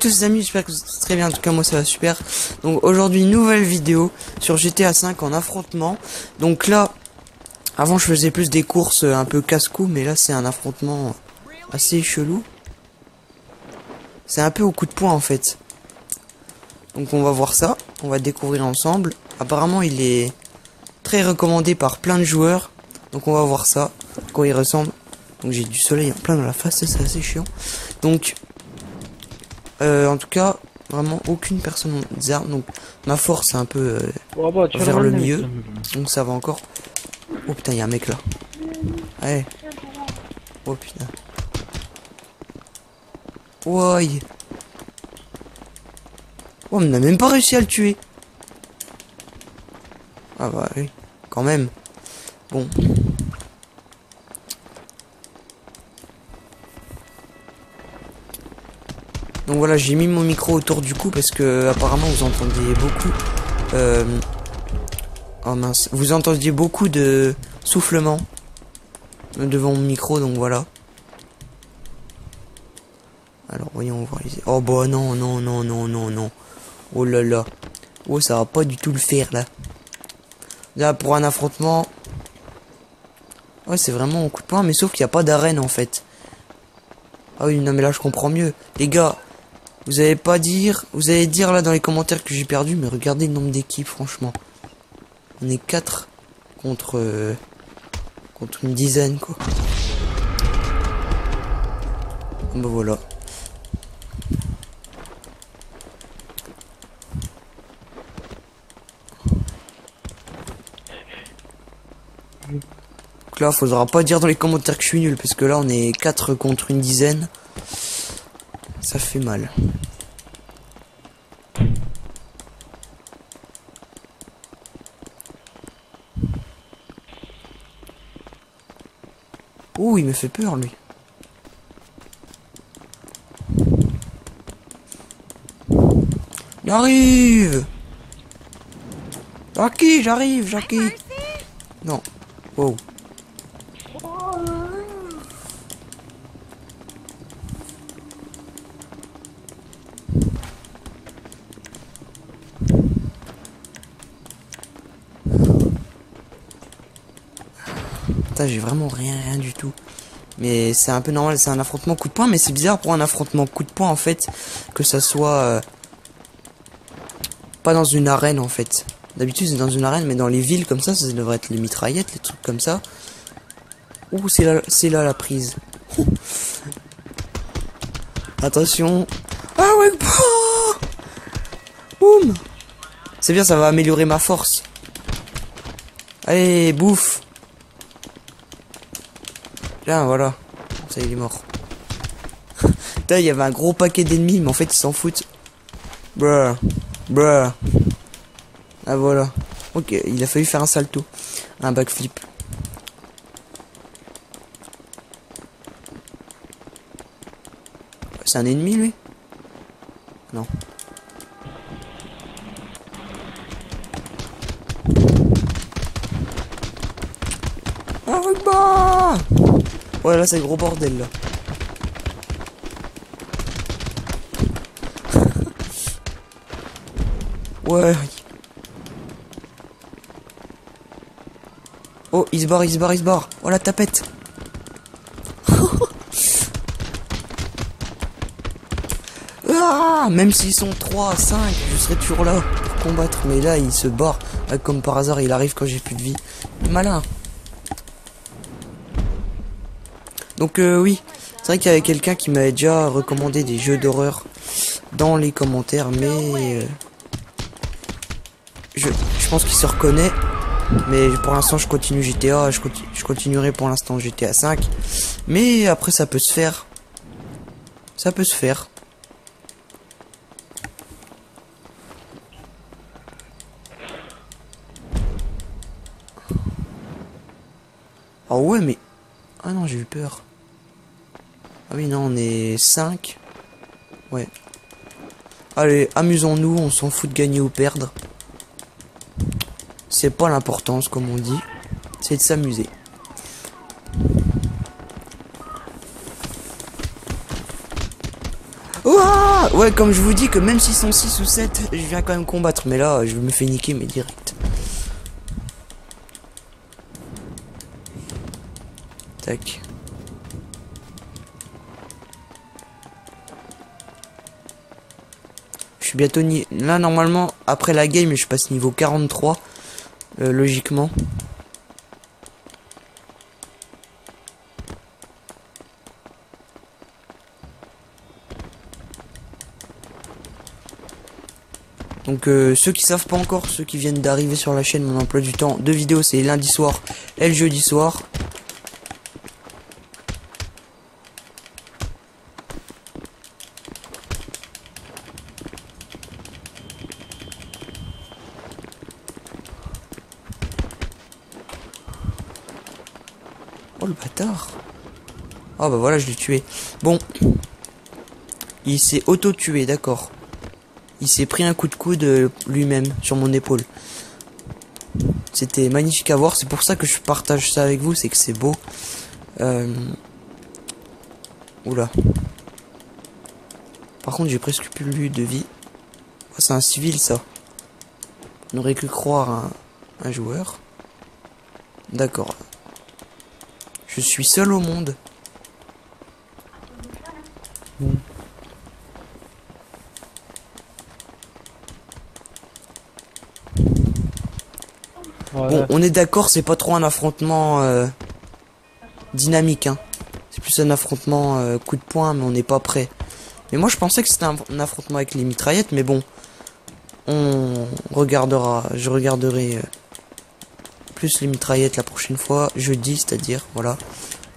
tous les amis, j'espère que vous êtes très bien, en tout cas moi ça va super. Donc aujourd'hui nouvelle vidéo sur GTA 5 en affrontement. Donc là, avant je faisais plus des courses un peu casse-cou, mais là c'est un affrontement assez chelou. C'est un peu au coup de poing en fait. Donc on va voir ça, on va découvrir ensemble. Apparemment il est très recommandé par plein de joueurs. Donc on va voir ça, quoi il ressemble. Donc j'ai du soleil en plein dans la face, c'est assez chiant. Donc, euh, en tout cas, vraiment aucune personne armes. Donc ma force est un peu euh, Oh bah, vers le milieu. Donc ça va encore. Oh putain, il y a un mec là. Ouais. Oh putain. Ouais. Oh, on n'a même pas réussi à le tuer. Ah bah oui, quand même. Bon. Donc voilà, j'ai mis mon micro autour du cou parce que apparemment vous entendiez beaucoup. Euh, Oh mince, vous entendiez beaucoup de soufflements devant mon micro, donc voilà. Alors voyons voir les... Oh bah non, non, non, non, non, non. Oh là là. Oh ça va pas du tout le faire là. Là pour un affrontement... Ouais c'est vraiment un coup de poing, mais sauf qu'il n'y a pas d'arène en fait. Ah oui, non mais là je comprends mieux. Les gars, vous allez pas dire... Vous allez dire là dans les commentaires que j'ai perdu, mais regardez le nombre d'équipes franchement. On est 4 contre euh, contre une dizaine quoi. Bah voilà. Donc là, faudra pas dire dans les commentaires que je suis nul parce que là on est 4 contre une dizaine. Fait. Ouh, il me fait peur, lui. J'arrive Jackie, j'arrive, Jackie Non. Wow. J'ai vraiment rien, rien du tout. Mais c'est un peu normal, c'est un affrontement coup de poing, mais c'est bizarre pour un affrontement coup de poing en fait, que ça soit euh, pas dans une arène en fait. D'habitude c'est dans une arène, mais dans les villes comme ça, ça devrait être les mitraillettes, les trucs comme ça. Ouh, c'est là, c'est là la prise. Attention. Ah ouais, Boum C'est bien, ça va améliorer ma force. Allez, bouffe Voilà. Ça, il est mort. Il y avait un gros paquet d'ennemis, mais en fait, ils s'en foutent. Bruh. Bruh. Ah, voilà. Ok, il a fallu faire un salto. Un backflip. C'est un ennemi, lui? Non. Ah, bah Ouais, là, c'est gros bordel, là. ouais. Oh, il se barre, il se barre, il se barre. Oh, la tapette. ah, même s'ils sont 3, 5, je serai toujours là pour combattre. Mais là, il se barre. Comme par hasard, il arrive quand j'ai plus de vie. Malin. Donc euh, oui, c'est vrai qu'il y avait quelqu'un qui m'avait déjà recommandé des jeux d'horreur dans les commentaires, mais euh, je, pense qu'il se reconnaît. Mais pour l'instant, je continue GTA, je, je continuerai pour l'instant GTA 5. Mais après, ça peut se faire. Ça peut se faire. Oh ouais, mais... Ah non, j'ai eu peur. Ah oui, non, on est 5. Ouais. Allez, amusons-nous, on s'en fout de gagner ou perdre. C'est pas l'importance, comme on dit. C'est de s'amuser. Ouais, comme je vous dis que même s'ils sont 6 ou 7, je viens quand même combattre. Mais là, je me fais niquer, mais direct. Tac. Suis bientôt ni... Là, normalement, après la game, je passe niveau 43. Euh, logiquement. Donc euh, ceux qui savent pas encore, ceux qui viennent d'arriver sur la chaîne, mon emploi du temps de vidéo c'est lundi soir et le jeudi soir. Bâtard Oh bah voilà je l'ai tué. Bon. Il s'est auto-tué, d'accord. Il s'est pris un coup de coude euh, lui-même sur mon épaule. C'était magnifique à voir, c'est pour ça que je partage ça avec vous, c'est que c'est beau. Euh... Oula. Par contre, j'ai presque plus de vie. Oh, c'est un civil, ça. On aurait pu croire un joueur. D'accord. Je suis seul au monde. Bon, on est d'accord, c'est pas trop un affrontement euh, dynamique. Hein. C'est plus un affrontement euh, coup de poing, mais on n'est pas prêt. Mais moi, je pensais que c'était un, affrontement avec les mitraillettes, mais bon, on regardera. Je regarderai euh, plus les mitraillettes la prochaine fois, jeudi, c'est-à-dire, voilà,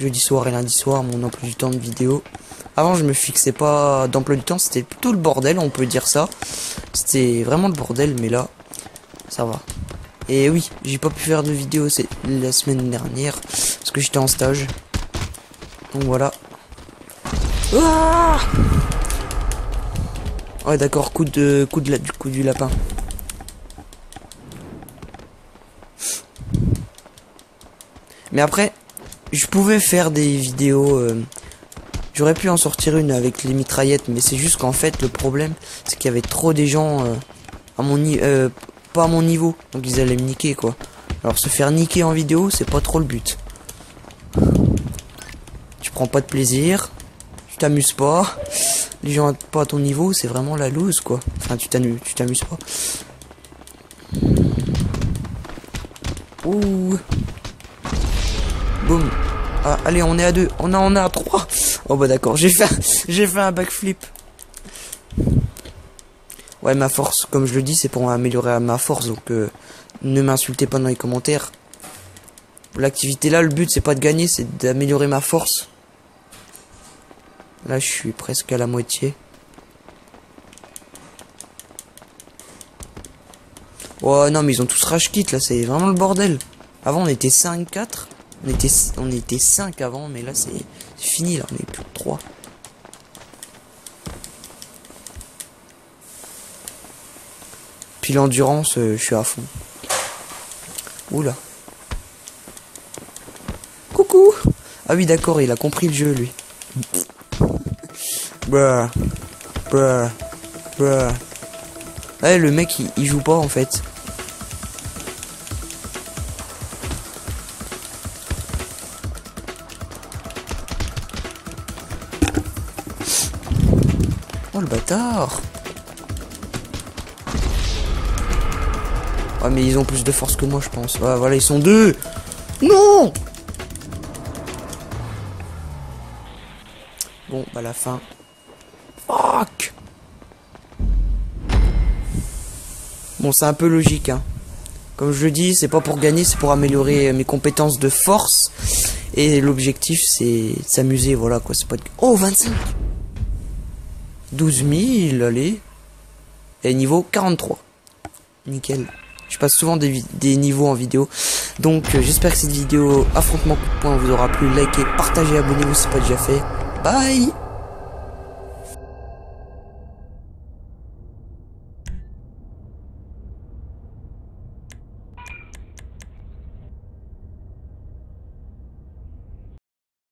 jeudi soir et lundi soir, mon emploi du temps de vidéo. Avant, je me fixais pas d'emploi du temps, c'était plutôt le bordel, on peut dire ça. C'était vraiment le bordel, mais là, ça va. Et oui, j'ai pas pu faire de vidéo la semaine dernière parce que j'étais en stage. Donc voilà. Ah ouais d'accord, coup de coup de la, du coup du lapin. Mais après, je pouvais faire des vidéos. Euh, j'aurais pu en sortir une avec les mitraillettes, mais c'est juste qu'en fait le problème, c'est qu'il y avait trop des gens euh, à mon. Euh, pas à mon niveau. Donc ils allaient me niquer quoi. Alors se faire niquer en vidéo, c'est pas trop le but. Tu prends pas de plaisir, tu t'amuses pas. Les gens pas à ton niveau, c'est vraiment la loose quoi. Enfin tu tu t'amuses pas. Ouh. Boum. Ah, allez, on est à deux. On, a, on est à trois. Oh bah d'accord, j'ai fait, j'ai fait un backflip. Ouais, ma force, comme je le dis, c'est pour améliorer ma force, donc euh, ne m'insultez pas dans les commentaires. L'activité là, le but c'est pas de gagner, c'est d'améliorer ma force. Là, je suis presque à la moitié. Oh non, mais ils ont tous rage kit là, c'est vraiment le bordel. Avant, on était 5-4. On était, on était 5 avant, mais là, c'est fini, là, on est plus que 3. l'endurance, euh, je suis à fond. Oula. Coucou Ah oui d'accord, il a compris le jeu lui. bah. Bah. Bah. Ouais, le mec il, joue pas en fait. Oh le bâtard mais ils ont plus de force que moi, je pense. voilà, ils sont deux. Non Bon, bah la fin. Fuck Bon, c'est un peu logique, hein. Comme je le dis, c'est pas pour gagner, c'est pour améliorer mes compétences de force. Et l'objectif, c'est s'amuser, voilà, quoi. C'est pas de... Oh, 25 12 000, allez. Et niveau 43. Nickel. Je passe souvent des, niveaux en vidéo. Donc euh, j'espère que cette vidéo affrontement coup de poing vous aura plu. Likez, partagez, abonnez-vous si ce n'est pas déjà fait. Bye